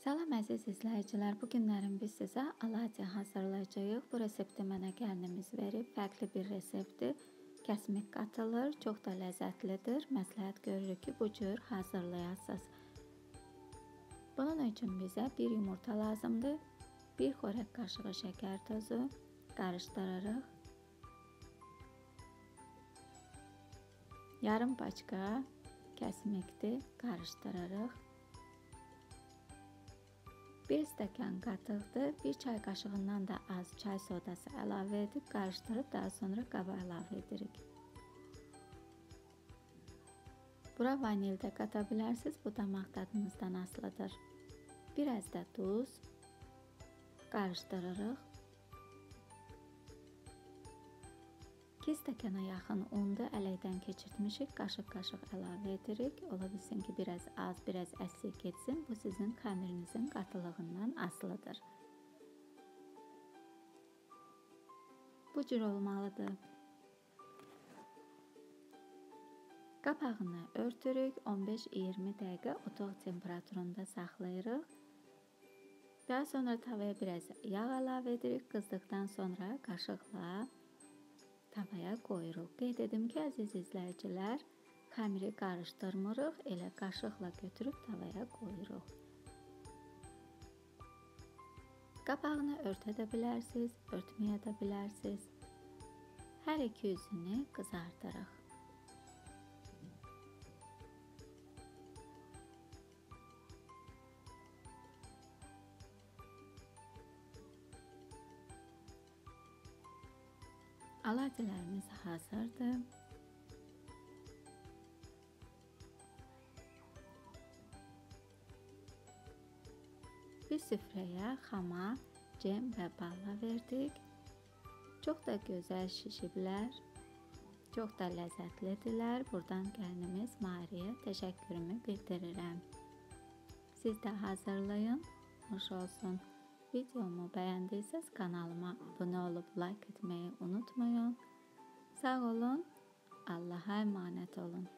Salam əziz izləyicilər. Bu günlərin biz sizə aladya hazırlayacağıq. Bu resepti mənə gəlinimiz verib. Fərqli bir reseptdir. Kəsmik qatılır, çox da ləzzətlidir. Məsləhət görürük ki, bu cür hazırlayasınız. Bunun üçün bizə 1 yumurta lazımdır. 1 xörək qaşığı şəkər tozu qarışdırırıq. Yarım paçka kəsmikdir, qarışdırırıq. 1 stəkan qatıqdır. 1 çay qaşığından da az çay sodası əlavə edib qarışdırıb daha sonra qaba əlavə edirik. Bura vanil də qata bilərsiniz. Bu damaq dadınızdan asılıdır. Biraz da duz qarışdırırıq. 2 stəkana yaxın unu ələkdən keçirtmişik. Qaşıq-qaşıq əlavə edirik. Ola bilsin ki, biraz az, biraz əsli getsin. Bu sizin xəmirinizin qatılığından asılıdır. Bu cür olmalıdır. Qapağını örtürük. 15-20 dəqiqə otaq temperaturunda saxlayırıq. Daha sonra tavaya biraz yağ əlavə edirik. Qızdıqdan sonra qaşıqla tavaya qoyuruq. Qeyd edim ki, əziz izləyicilər, xəmiri qarışdırmırıq, elə qaşıqla götürüb tavaya qoyuruq. Qapağını örtə də bilərsiniz, örtməyə də bilərsiniz. Hər iki üzünü qızardırıq. Aladələrimiz hazırdır. Biz süfrəyə xama, cem və balla verdik. Çox da gözəl şişiblər. Çox da ləzzətlidirlər. Burdan gəlinimiz Mariyə təşəkkürümü bildirirəm. Siz də hazırlayın. Xoş olsun. Videomu bəyəndiyseniz kanalıma abunə olub like etməyi unutmayın. Sağ olun. Allah'a emanet olun.